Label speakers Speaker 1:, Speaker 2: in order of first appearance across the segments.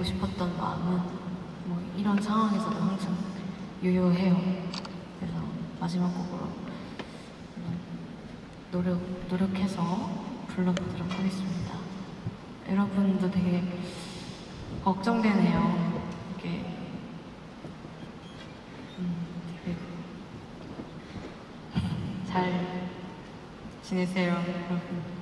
Speaker 1: 드리고 싶었던 마음은 뭐 이런 상황에서도 항상 유효해요. 그래서 마지막 곡으로 노력 노력해서 불러보도록 하겠습니다. 여러분도 되게 걱정되네요. 이게 음, 잘 지내세요, 여러분.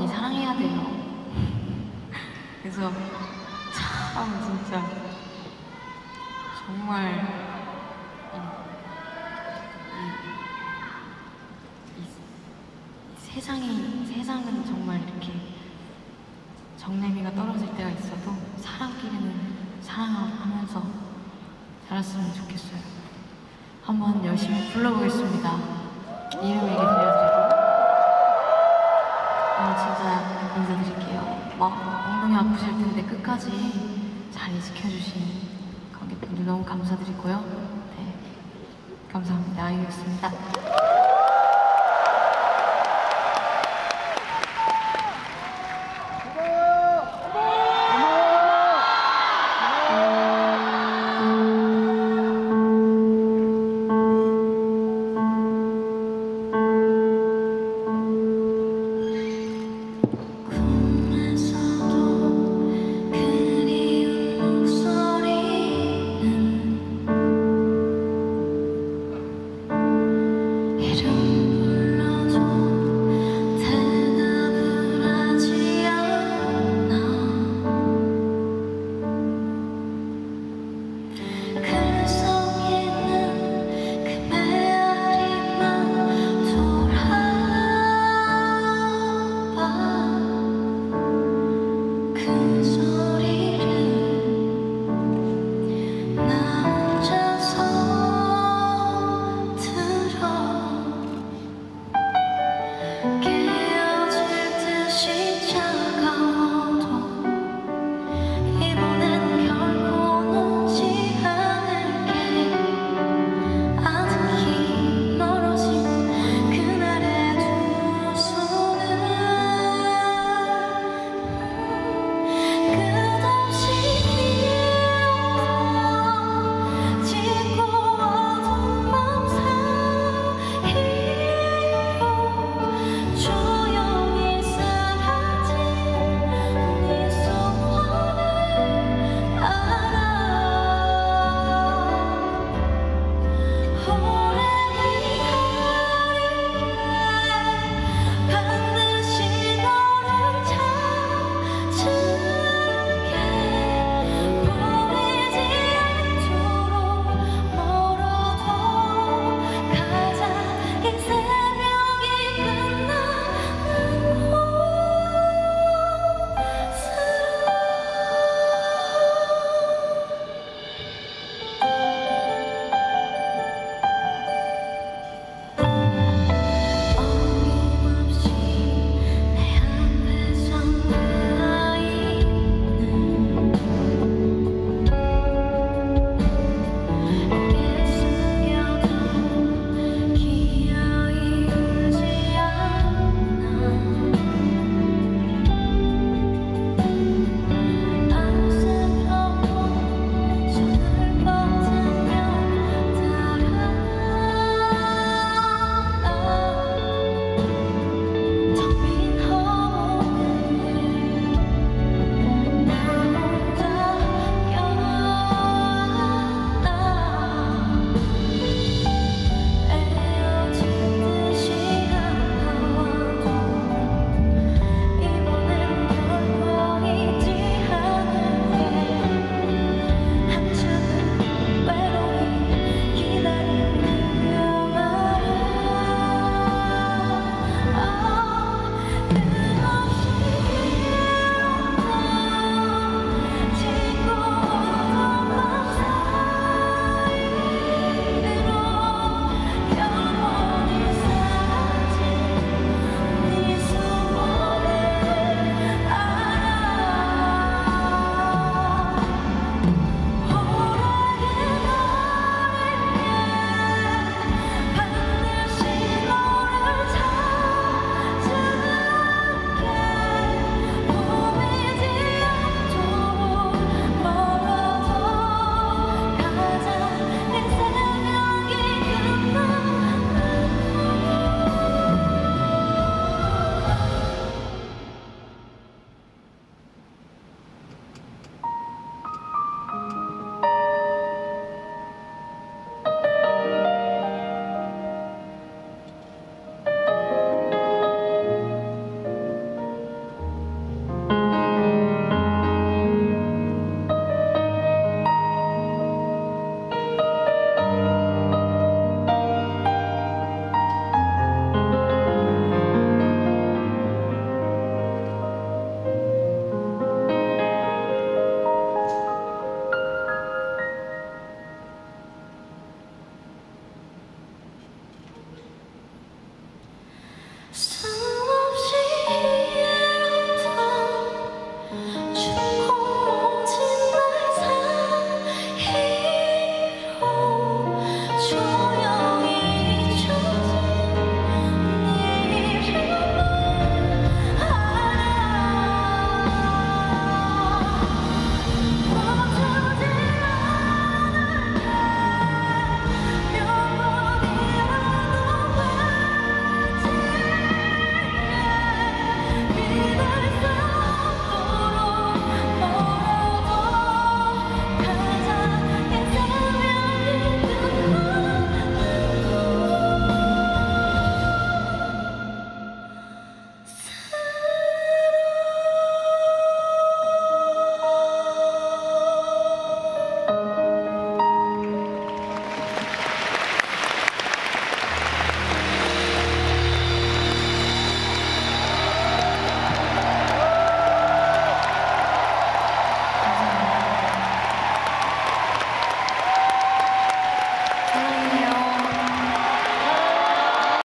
Speaker 1: 많이 사랑해야 돼요. 그래서 참 진짜 정말 세상이 세상은 정말 이렇게 정내미가 떨어질 때가 있어도 사람끼리는 사랑하면서 살았으면 좋겠어요. 한번 열심히 불러보겠습니다. 이름 얘기 들려드리고 오 늘 진짜 인사드릴게요. 막 엉덩이 아프실 텐데 끝까지 자리 지켜주신 관객분들 너무 감사드리고요. 네, 감사합니다. 아이였습니다.